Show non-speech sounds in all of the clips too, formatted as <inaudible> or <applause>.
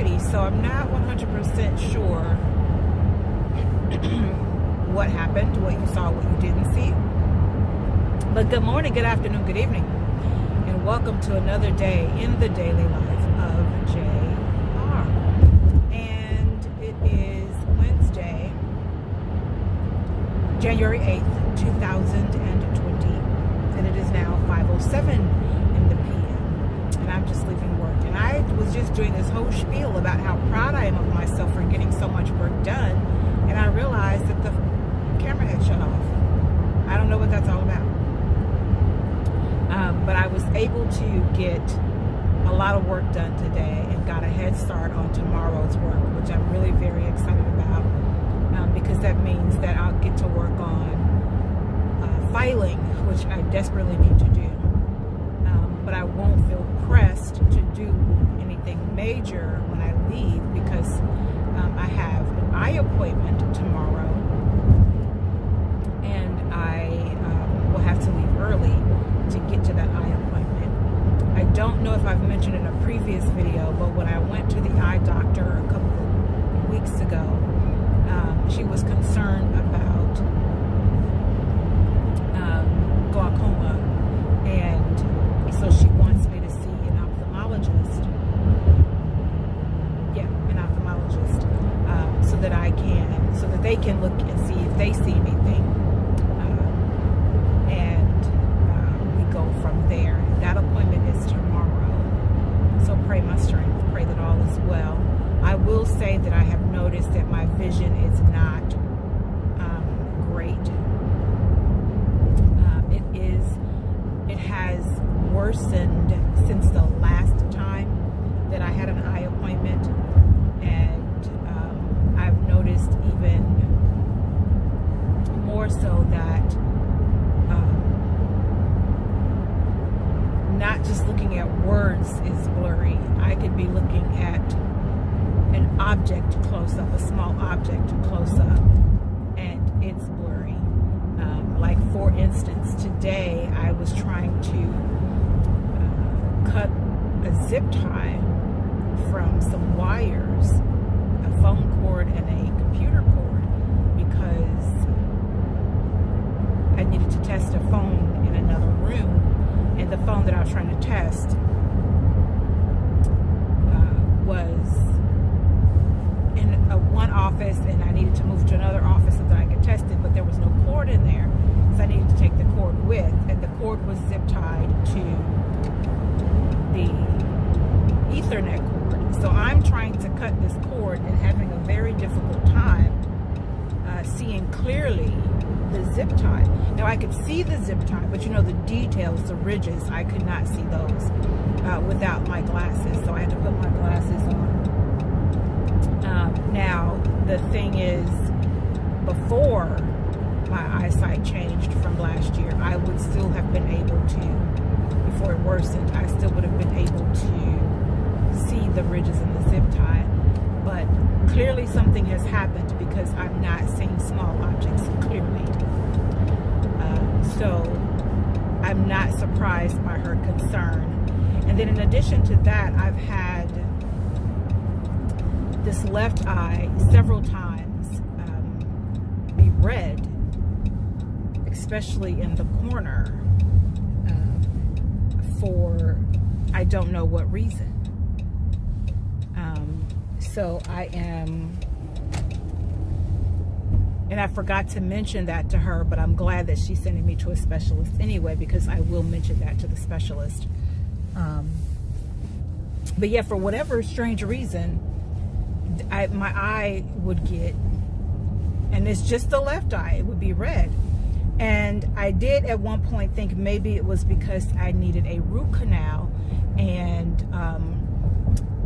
So I'm not 100% sure <clears throat> what happened, what you saw, what you didn't see. But good morning, good afternoon, good evening, and welcome to another day in the daily life of JR. And it is Wednesday, January 8th, 2020, and it is now 5.07 in the PM, and I'm just leaving work. And I was just doing this whole spiel about how proud I am of myself for getting so much work done, and I realized that the camera had shut off. I don't know what that's all about. Um, but I was able to get a lot of work done today and got a head start on tomorrow's work, which I'm really very excited about um, because that means that I'll get to work on uh, filing, which I desperately need to but I won't feel pressed to do anything major when I leave because um, I have an eye appointment tomorrow and I um, will have to leave early to get to that eye appointment. I don't know if I've mentioned in a previous video, but when I went to the eye doctor a couple of weeks ago, um, she was concerned about um, glaucoma, and so she wants me to see an ophthalmologist. Yeah, an ophthalmologist, um, so that I can, so that they can look and see if they see anything. Um, and uh, we go from there. That appointment is tomorrow. So pray my strength, pray that all is well. I will say that I have noticed that my vision is not um, great. Um, it is, it has worsened since the last time that I had an eye appointment. And um, I've noticed even more so that um, not just looking at words is blurry. I could be looking at an object close up, a small object close up, and it's blurry. Um, like for instance, today I was trying to uh, cut a zip tie from some wires, a phone cord and a computer cord, because I needed to test a phone in another room and the phone that I was trying to test uh, was in a, one office and I needed to move to another office so that I could test it, but there was no cord in there, so I needed to take the cord with, and the cord was zip tied to the Ethernet cord. So I'm trying to cut this cord and having a very difficult time uh, seeing clearly the zip tie. Now I could see the zip tie, but you know the details, the ridges, I could not see those uh, without my glasses. So I had to put my glasses on. Um, now the thing is, before my eyesight changed from last year, I would still have been able to, before it worsened, I still would have been able to see the ridges in the zip tie. But clearly something has happened because I'm not seeing small objects clearly. Uh, so I'm not surprised by her concern. And then in addition to that, I've had this left eye several times um, be red, especially in the corner, um, for I don't know what reason. So I am, and I forgot to mention that to her, but I'm glad that she's sending me to a specialist anyway, because I will mention that to the specialist. Um, but yeah, for whatever strange reason, I, my eye would get, and it's just the left eye, it would be red. And I did at one point think maybe it was because I needed a root canal and um,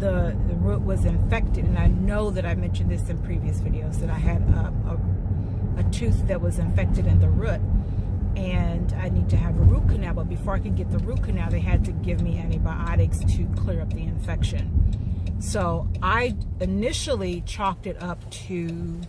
the, the root was infected. And I know that I mentioned this in previous videos that I had a, a, a tooth that was infected in the root and I need to have a root canal. But before I could get the root canal, they had to give me antibiotics to clear up the infection. So I initially chalked it up to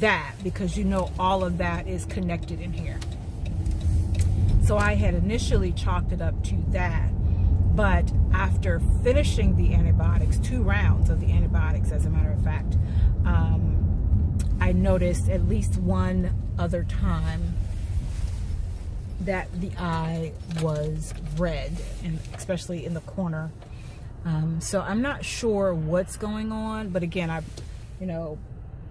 that because you know all of that is connected in here. So I had initially chalked it up to that. But after finishing the antibiotics, two rounds of the antibiotics, as a matter of fact, um, I noticed at least one other time that the eye was red, and especially in the corner. Um, so I'm not sure what's going on, but again, I, you know,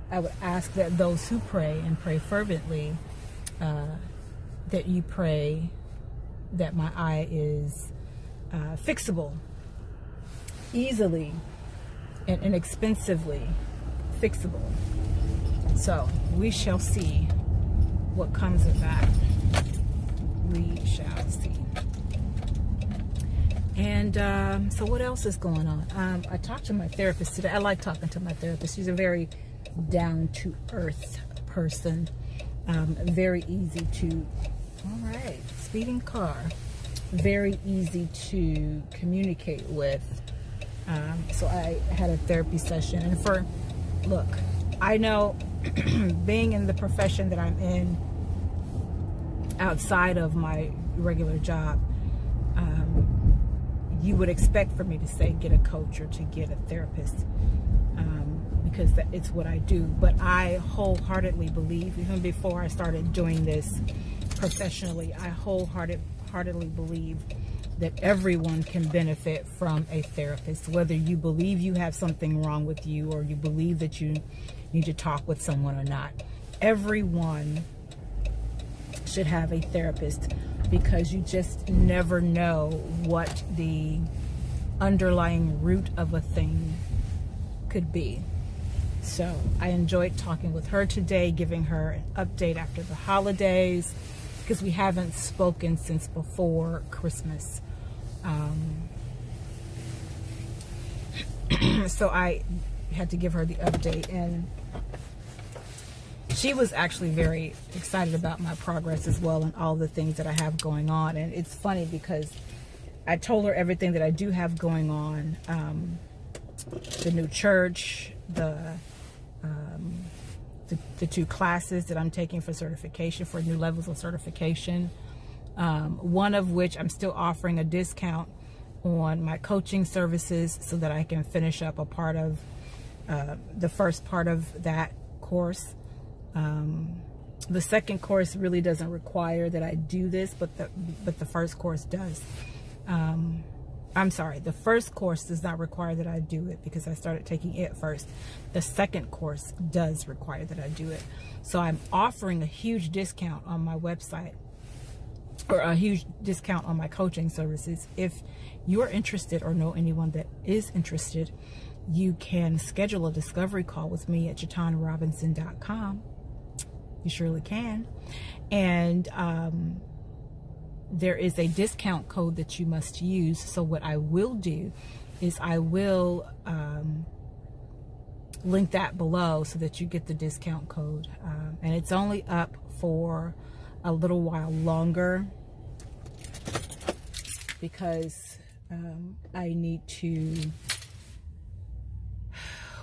I would ask that those who pray and pray fervently, uh, that you pray that my eye is uh, fixable, easily and inexpensively fixable. So we shall see what comes of that. We shall see. And um, so what else is going on? Um, I talked to my therapist today. I like talking to my therapist. She's a very down-to-earth person. Um, very easy to, all right, speeding car. Very easy to communicate with. Um, so I had a therapy session. And for, look, I know <clears throat> being in the profession that I'm in outside of my regular job, um, you would expect for me to say get a coach or to get a therapist because it's what I do. But I wholeheartedly believe, even before I started doing this professionally, I wholeheartedly believe that everyone can benefit from a therapist, whether you believe you have something wrong with you or you believe that you need to talk with someone or not. Everyone should have a therapist because you just never know what the underlying root of a thing could be. So I enjoyed talking with her today, giving her an update after the holidays because we haven't spoken since before Christmas. Um, <clears throat> so I had to give her the update and she was actually very excited about my progress as well and all the things that I have going on. And it's funny because I told her everything that I do have going on. Um, the new church, the the, the, two classes that I'm taking for certification, for new levels of certification. Um, one of which I'm still offering a discount on my coaching services so that I can finish up a part of uh, the first part of that course. Um, the second course really doesn't require that I do this, but the, but the first course does. Um, I'm sorry, the first course does not require that I do it because I started taking it first. The second course does require that I do it. So I'm offering a huge discount on my website or a huge discount on my coaching services. If you're interested or know anyone that is interested, you can schedule a discovery call with me at JuaitanRobinson.com. You surely can. And um, there is a discount code that you must use. So what I will do is I will um, link that below so that you get the discount code. Um, and it's only up for a little while longer because um, I need to,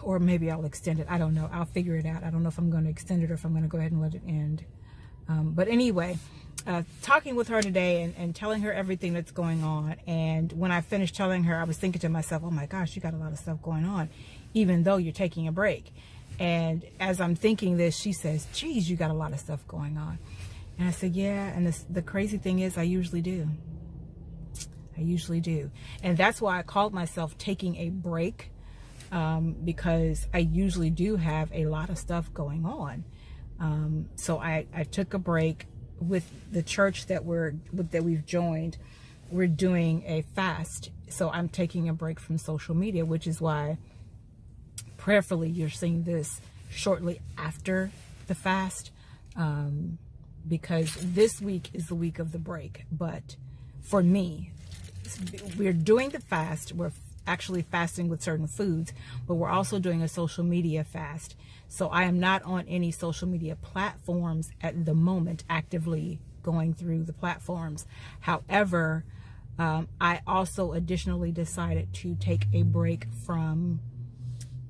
or maybe I'll extend it. I don't know. I'll figure it out. I don't know if I'm going to extend it or if I'm going to go ahead and let it end. Um, but anyway, uh, talking with her today and, and telling her everything that's going on. And when I finished telling her, I was thinking to myself, oh my gosh, you got a lot of stuff going on, even though you're taking a break. And as I'm thinking this, she says, geez, you got a lot of stuff going on. And I said, yeah. And this, the crazy thing is I usually do. I usually do. And that's why I called myself taking a break um, because I usually do have a lot of stuff going on. Um, so I, I took a break with the church that we're with that we've joined, we're doing a fast. So I'm taking a break from social media, which is why prayerfully you're seeing this shortly after the fast. Um, because this week is the week of the break. But for me, we're doing the fast. We're actually fasting with certain foods, but we're also doing a social media fast. So I am not on any social media platforms at the moment, actively going through the platforms. However, um, I also additionally decided to take a break from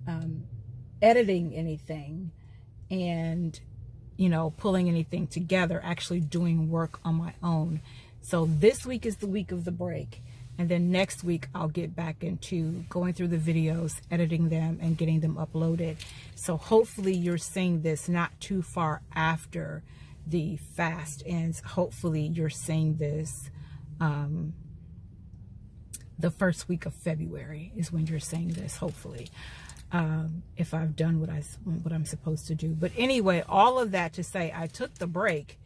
um, editing anything and, you know, pulling anything together, actually doing work on my own. So this week is the week of the break. And then next week, I'll get back into going through the videos, editing them, and getting them uploaded. So hopefully you're seeing this not too far after the fast ends. Hopefully you're seeing this um, the first week of February is when you're seeing this, hopefully. Um, if I've done what I what I'm supposed to do. But anyway, all of that to say, I took the break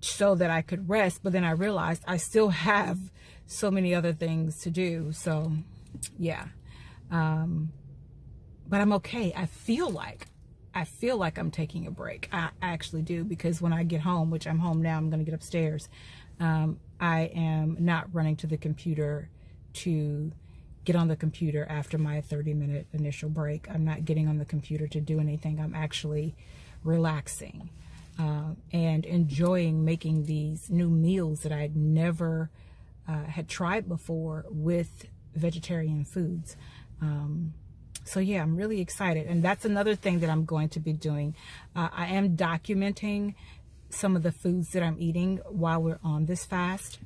so that I could rest, but then I realized I still have so many other things to do. So, yeah. Um, but I'm okay. I feel like I feel like I'm taking a break. I actually do because when I get home, which I'm home now, I'm going to get upstairs. Um, I am not running to the computer to get on the computer after my 30 minute initial break. I'm not getting on the computer to do anything. I'm actually relaxing uh, and enjoying making these new meals that I'd never uh, had tried before with vegetarian foods. Um, so yeah, I'm really excited. And that's another thing that I'm going to be doing. Uh, I am documenting some of the foods that I'm eating while we're on this fast.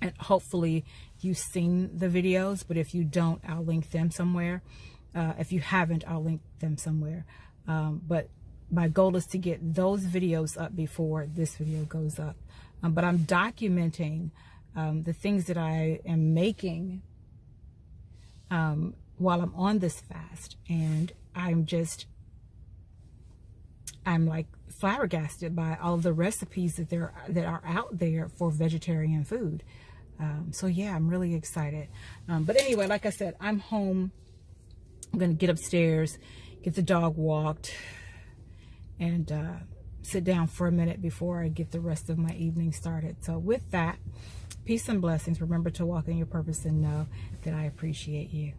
And hopefully you've seen the videos, but if you don't, I'll link them somewhere. Uh, if you haven't, I'll link them somewhere. Um, but my goal is to get those videos up before this video goes up. Um, but I'm documenting um, the things that I am making um, while I'm on this fast. And I'm just, I'm like flabbergasted by all the recipes that there that are out there for vegetarian food. Um, so yeah, I'm really excited. Um, but anyway, like I said, I'm home. I'm going to get upstairs, get the dog walked, and uh, sit down for a minute before I get the rest of my evening started. So with that, peace and blessings. Remember to walk in your purpose and know that I appreciate you.